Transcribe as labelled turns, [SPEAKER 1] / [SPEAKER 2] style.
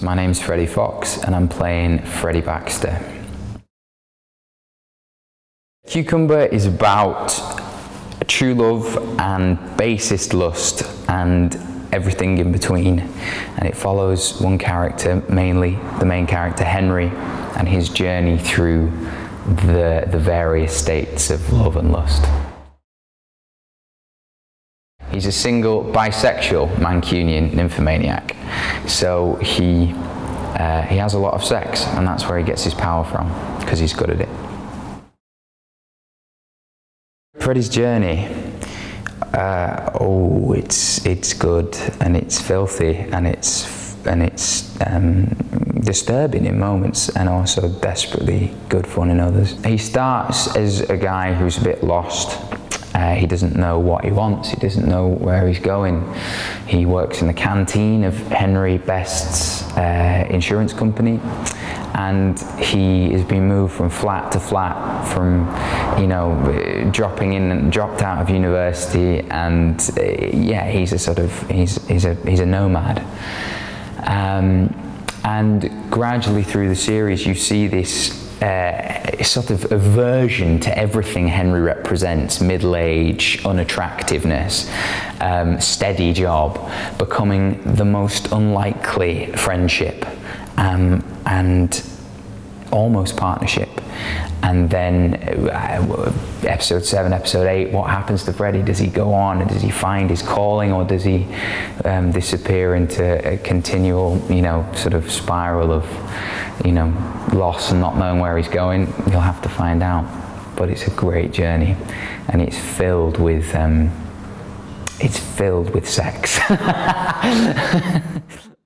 [SPEAKER 1] My name's Freddie Fox and I'm playing Freddie Baxter. Cucumber is about true love and basest lust and everything in between. And it follows one character, mainly the main character Henry, and his journey through the, the various states of love and lust. He's a single bisexual Mancunian nymphomaniac. So he, uh, he has a lot of sex, and that's where he gets his power from, because he's good at it. Freddie's journey, uh, oh, it's, it's good, and it's filthy, and it's, and it's um, disturbing in moments, and also desperately good fun in others. He starts as a guy who's a bit lost, uh, he doesn't know what he wants, he doesn't know where he's going. He works in the canteen of Henry Best's uh, insurance company. And he has been moved from flat to flat from you know dropping in and dropped out of university. And uh, yeah he's a sort of he's, he's a he's a nomad. Um, and gradually through the series you see this uh, sort of aversion to everything Henry represents middle age, unattractiveness, um, steady job, becoming the most unlikely friendship um, and almost partnership. And then uh, episode seven, episode eight, what happens to Freddie? Does he go on? Does he find his calling, or does he um, disappear into a continual, you know, sort of spiral of, you know, loss and not knowing where he's going? You'll have to find out. But it's a great journey, and it's filled with, um, it's filled with sex.